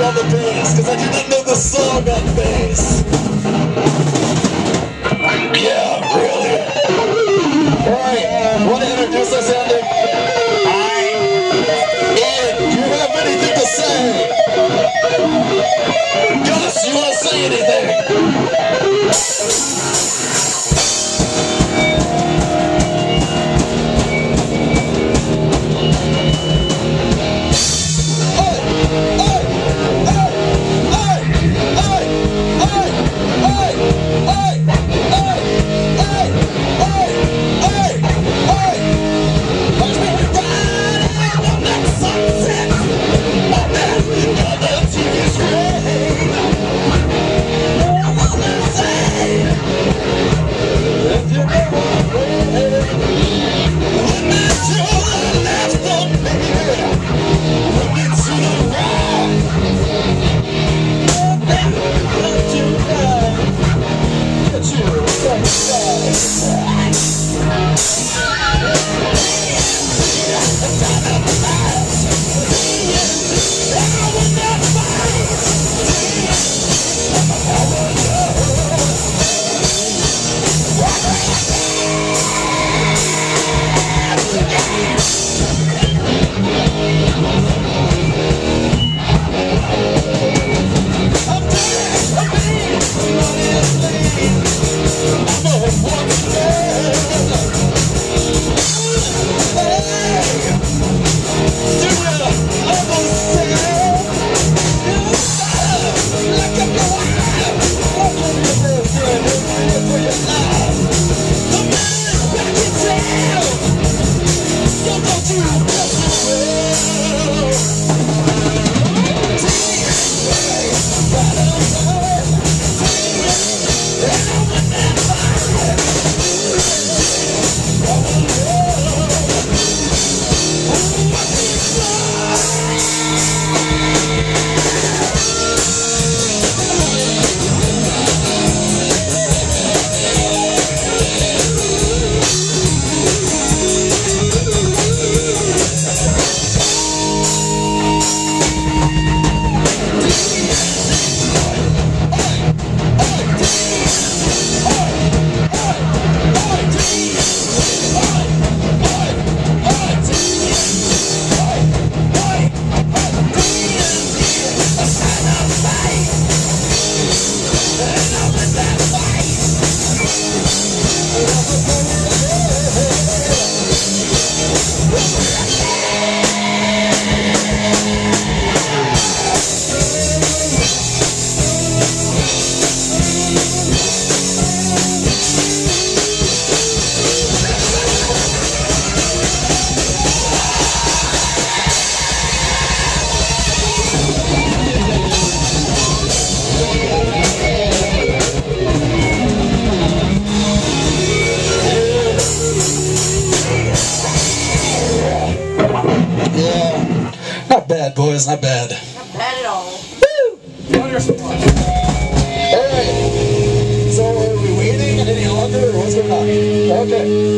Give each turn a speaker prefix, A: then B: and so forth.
A: on the bass, because I the song on bass. Yeah. Bad, boys, not bad.
B: Not bad at all. Woo!
A: Wonderful. Alright. So are we waiting any longer or what's going on? Okay.